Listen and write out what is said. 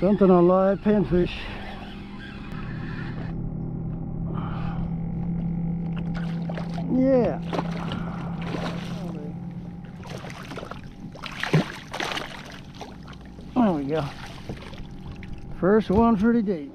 Something on live panfish. Yeah. There we go. First one for the day.